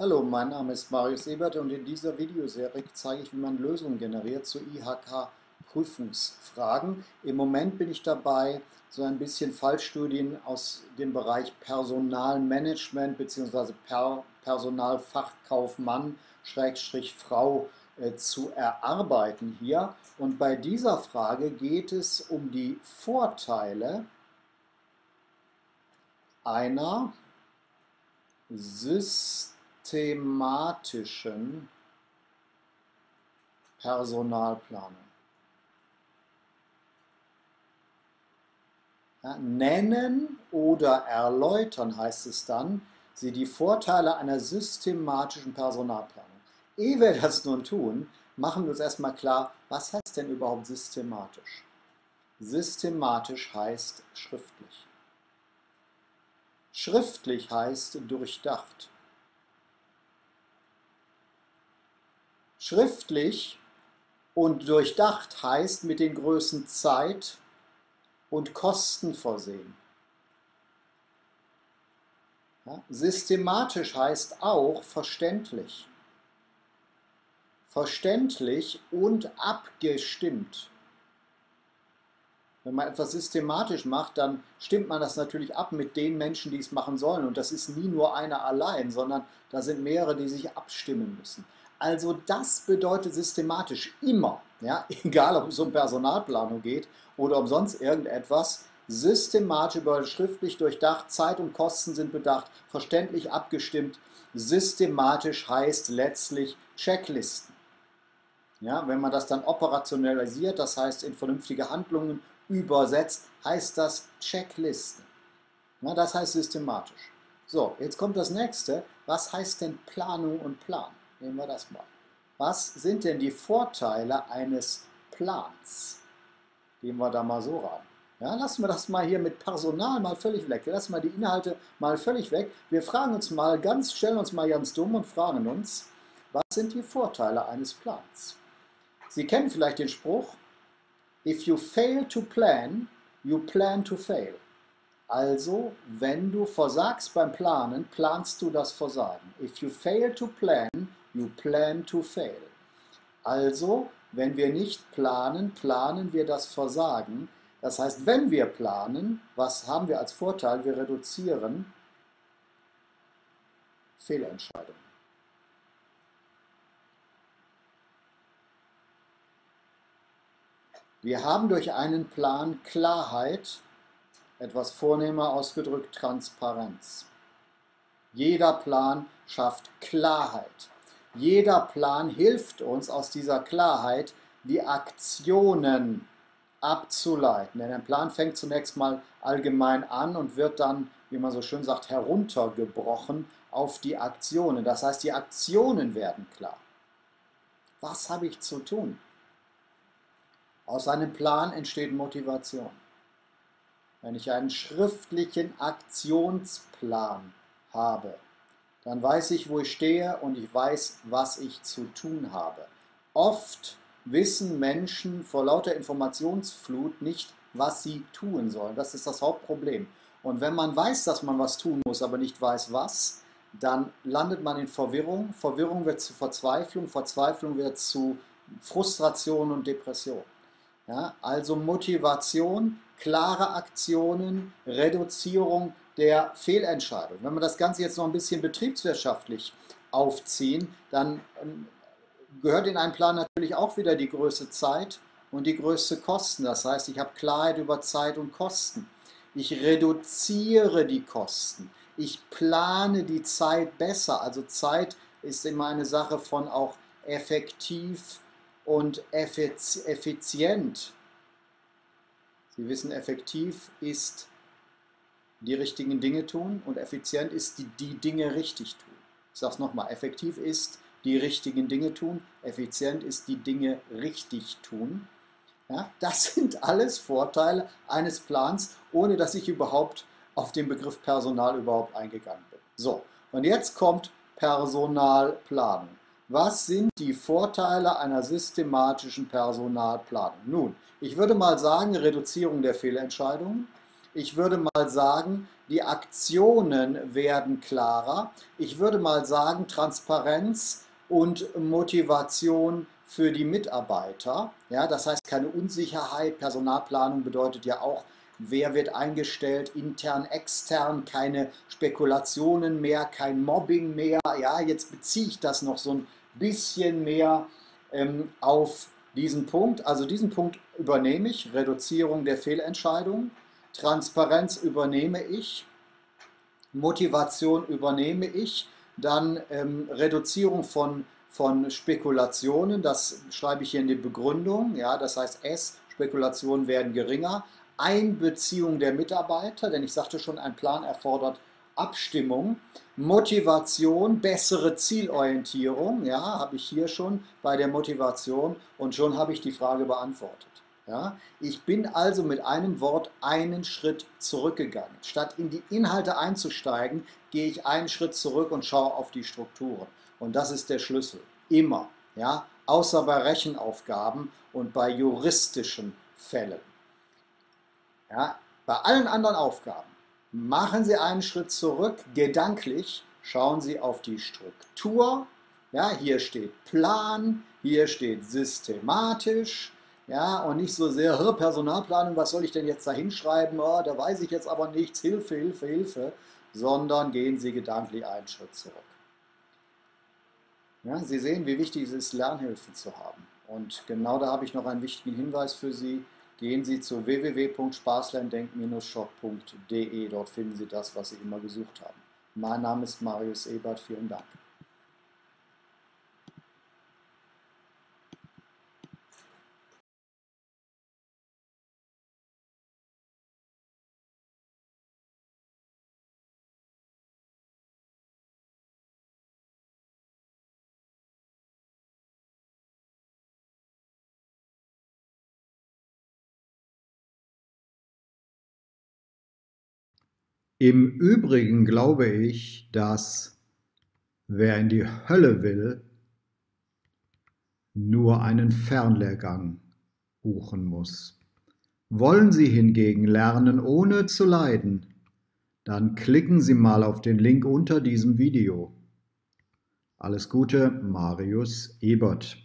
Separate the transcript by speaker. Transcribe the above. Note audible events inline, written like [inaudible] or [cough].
Speaker 1: Hallo, mein Name ist Marius Ebert und in dieser Videoserie zeige ich, wie man Lösungen generiert zu IHK-Prüfungsfragen. Im Moment bin ich dabei, so ein bisschen Fallstudien aus dem Bereich Personalmanagement bzw. per Personalfachkaufmann Schrägstrich Frau äh, zu erarbeiten hier. Und bei dieser Frage geht es um die Vorteile einer Systematik systematischen Personalplanung. Ja, nennen oder erläutern heißt es dann, sie die Vorteile einer systematischen Personalplanung. Ehe wir das nun tun, machen wir uns erstmal klar, was heißt denn überhaupt systematisch? Systematisch heißt schriftlich. Schriftlich heißt durchdacht. Schriftlich und durchdacht heißt mit den Größen Zeit und Kosten versehen. Ja, systematisch heißt auch verständlich. Verständlich und abgestimmt. Wenn man etwas systematisch macht, dann stimmt man das natürlich ab mit den Menschen, die es machen sollen. Und das ist nie nur einer allein, sondern da sind mehrere, die sich abstimmen müssen. Also das bedeutet systematisch immer, ja, [laughs] egal ob es um Personalplanung geht oder um sonst irgendetwas, systematisch über schriftlich durchdacht, Zeit und Kosten sind bedacht, verständlich abgestimmt. Systematisch heißt letztlich Checklisten. Ja, wenn man das dann operationalisiert, das heißt in vernünftige Handlungen übersetzt, heißt das Checklisten. Ja, das heißt systematisch. So, jetzt kommt das nächste. Was heißt denn Planung und Plan? Nehmen wir das mal. Was sind denn die Vorteile eines Plans? Gehen wir da mal so ran. Ja, lassen wir das mal hier mit Personal mal völlig weg. Wir lassen mal die Inhalte mal völlig weg. Wir fragen uns mal ganz, stellen uns mal ganz dumm und fragen uns, was sind die Vorteile eines Plans? Sie kennen vielleicht den Spruch, if you fail to plan, you plan to fail. Also, wenn du versagst beim Planen, planst du das Versagen. If you fail to plan, You plan to fail. Also, wenn wir nicht planen, planen wir das Versagen. Das heißt, wenn wir planen, was haben wir als Vorteil? Wir reduzieren Fehlentscheidungen. Wir haben durch einen Plan Klarheit, etwas vornehmer ausgedrückt Transparenz. Jeder Plan schafft Klarheit. Jeder Plan hilft uns aus dieser Klarheit, die Aktionen abzuleiten. Denn ein Plan fängt zunächst mal allgemein an und wird dann, wie man so schön sagt, heruntergebrochen auf die Aktionen. Das heißt, die Aktionen werden klar. Was habe ich zu tun? Aus einem Plan entsteht Motivation. Wenn ich einen schriftlichen Aktionsplan habe, dann weiß ich, wo ich stehe und ich weiß, was ich zu tun habe. Oft wissen Menschen vor lauter Informationsflut nicht, was sie tun sollen. Das ist das Hauptproblem. Und wenn man weiß, dass man was tun muss, aber nicht weiß, was, dann landet man in Verwirrung. Verwirrung wird zu Verzweiflung, Verzweiflung wird zu Frustration und Depression. Ja, also Motivation, klare Aktionen, Reduzierung der Fehlentscheidung. Wenn wir das Ganze jetzt noch ein bisschen betriebswirtschaftlich aufziehen, dann ähm, gehört in einen Plan natürlich auch wieder die Größe Zeit und die Größe Kosten. Das heißt, ich habe Klarheit über Zeit und Kosten. Ich reduziere die Kosten. Ich plane die Zeit besser. Also Zeit ist immer eine Sache von auch effektiv und effizient. Sie wissen, effektiv ist die richtigen Dinge tun und effizient ist die, die Dinge richtig tun. Ich sage es nochmal, effektiv ist die richtigen Dinge tun, effizient ist die Dinge richtig tun. Ja, das [laughs] sind alles Vorteile eines Plans, ohne dass ich überhaupt auf den Begriff Personal überhaupt eingegangen bin. So, und jetzt kommt Personalplanung. Was sind die Vorteile einer systematischen Personalplanung? Nun, ich würde mal sagen, Reduzierung der Fehlentscheidungen, Ich würde mal sagen, die Aktionen werden klarer. Ich würde mal sagen, Transparenz und Motivation für die Mitarbeiter. Ja, das heißt keine Unsicherheit. Personalplanung bedeutet ja auch, wer wird eingestellt, intern, extern, keine Spekulationen mehr, kein Mobbing mehr. Ja, jetzt beziehe ich das noch so ein bisschen mehr ähm, auf diesen Punkt. Also diesen Punkt übernehme ich, Reduzierung der Fehlentscheidungen. Transparenz übernehme ich, Motivation übernehme ich, dann ähm, Reduzierung von, von Spekulationen, das schreibe ich hier in die Begründung, ja, das heißt S, Spekulationen werden geringer, Einbeziehung der Mitarbeiter, denn ich sagte schon, ein Plan erfordert Abstimmung, Motivation, bessere Zielorientierung, ja, habe ich hier schon bei der Motivation und schon habe ich die Frage beantwortet. Ja. Ich bin also mit einem Wort einen Schritt zurückgegangen. Statt in die Inhalte einzusteigen, gehe ich einen Schritt zurück und schaue auf die Strukturen. Und das ist der Schlüssel. Immer. Ja, außer bei Rechenaufgaben und bei juristischen Fällen. Ja, bei allen anderen Aufgaben machen Sie einen Schritt zurück, gedanklich schauen Sie auf die Struktur. Ja, hier steht Plan, hier steht systematisch. Ja, und nicht so sehr Personalplanung, was soll ich denn jetzt da hinschreiben? Oh, da weiß ich jetzt aber nichts, Hilfe, Hilfe, Hilfe, sondern gehen Sie gedanklich einen Schritt zurück. Ja, Sie sehen, wie wichtig es ist, Lernhilfe zu haben. Und genau da habe ich noch einen wichtigen Hinweis für Sie gehen Sie zu www.spaßlerndenk-shop.de. Dort finden Sie das, was Sie immer gesucht haben. Mein Name ist Marius Ebert. Vielen Dank.
Speaker 2: Im Übrigen glaube ich, dass wer in die Hölle will, nur einen Fernlehrgang buchen muss. Wollen Sie hingegen lernen, ohne zu leiden, dann klicken Sie mal auf den Link unter diesem Video. Alles Gute, Marius Ebert.